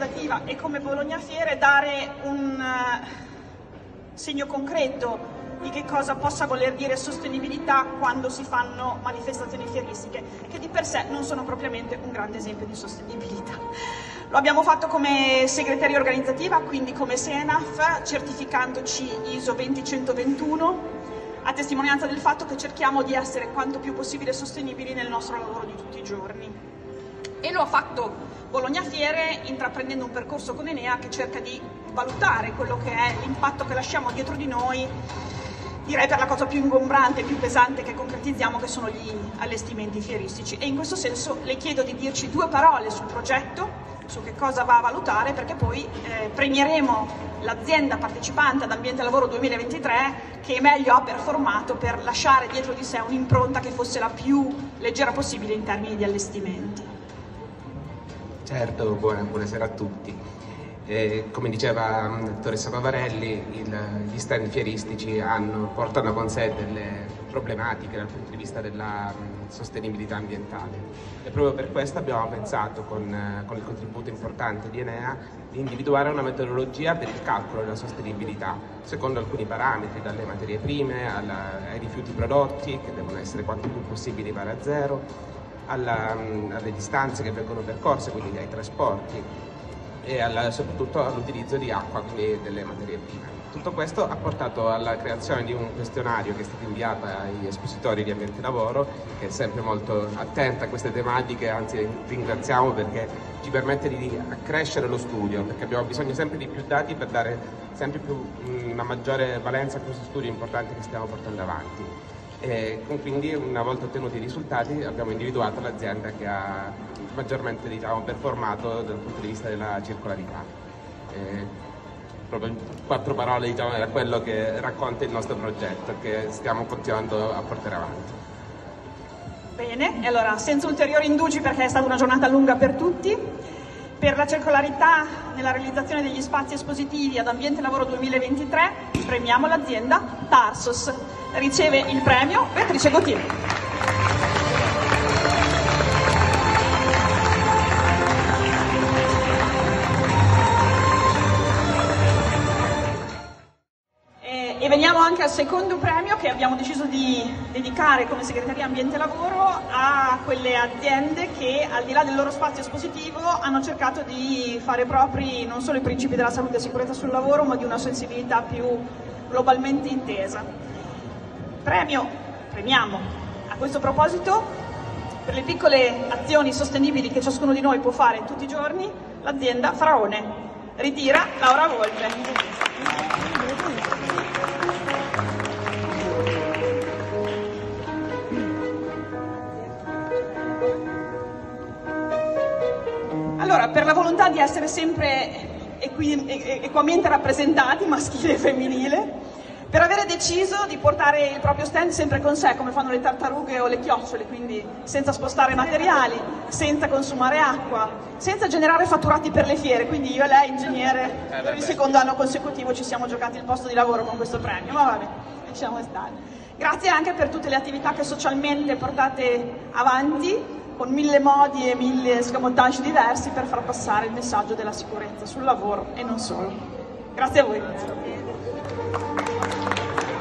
organizzativa e come Bologna Fiere dare un uh, segno concreto di che cosa possa voler dire sostenibilità quando si fanno manifestazioni fieristiche, che di per sé non sono propriamente un grande esempio di sostenibilità. Lo abbiamo fatto come segreteria organizzativa, quindi come SENAF, certificandoci ISO 20121, a testimonianza del fatto che cerchiamo di essere quanto più possibile sostenibili nel nostro lavoro di tutti i giorni. E lo ha fatto Bologna Fiere intraprendendo un percorso con Enea che cerca di valutare quello che è l'impatto che lasciamo dietro di noi, direi per la cosa più ingombrante e più pesante che concretizziamo che sono gli allestimenti fieristici e in questo senso le chiedo di dirci due parole sul progetto, su che cosa va a valutare perché poi eh, premieremo l'azienda partecipante ad Ambiente Lavoro 2023 che meglio ha performato per lasciare dietro di sé un'impronta che fosse la più leggera possibile in termini di allestimenti. Certo, buona, buonasera a tutti. Eh, come diceva la dottoressa Pavarelli, il, gli stand fieristici hanno, portano con sé delle problematiche dal punto di vista della mh, sostenibilità ambientale e proprio per questo abbiamo pensato con, eh, con, il contributo importante di Enea di individuare una metodologia per il calcolo della sostenibilità secondo alcuni parametri, dalle materie prime alla, ai rifiuti prodotti che devono essere quanto più possibile pari a zero, alla, alle distanze che vengono percorse, quindi ai trasporti e alla, soprattutto all'utilizzo di acqua, quindi delle materie prime. Tutto questo ha portato alla creazione di un questionario che è stato inviato agli espositori di ambiente lavoro, che è sempre molto attenta a queste tematiche, anzi ringraziamo perché ci permette di accrescere lo studio, perché abbiamo bisogno sempre di più dati per dare sempre più una maggiore valenza a questo studio importante che stiamo portando avanti. E quindi una volta ottenuti i risultati abbiamo individuato l'azienda che ha maggiormente diciamo, performato dal punto di vista della circolarità. E proprio in quattro parole diciamo, era quello che racconta il nostro progetto che stiamo continuando a portare avanti. Bene, allora senza ulteriori indugi perché è stata una giornata lunga per tutti, per la circolarità nella realizzazione degli spazi espositivi ad Ambiente Lavoro 2023 premiamo l'azienda Tarsos. Riceve il premio Beatrice Gotieri. Veniamo anche al secondo premio che abbiamo deciso di dedicare come segreteria ambiente lavoro a quelle aziende che al di là del loro spazio espositivo hanno cercato di fare propri non solo i principi della salute e sicurezza sul lavoro ma di una sensibilità più globalmente intesa. Premio, premiamo a questo proposito per le piccole azioni sostenibili che ciascuno di noi può fare tutti i giorni l'azienda Fraone. Ritira Laura Volpe. Allora, per la volontà di essere sempre equamente rappresentati, maschile e femminile, per avere deciso di portare il proprio stand sempre con sé, come fanno le tartarughe o le chiocciole, quindi senza spostare materiali, senza consumare acqua, senza generare fatturati per le fiere, quindi io e lei, ingegnere, eh, per il secondo anno consecutivo ci siamo giocati il posto di lavoro con questo premio, ma vabbè, lasciamo stare. Grazie anche per tutte le attività che socialmente portate avanti, con mille modi e mille scamotage diversi per far passare il messaggio della sicurezza sul lavoro e non solo. Grazie a voi.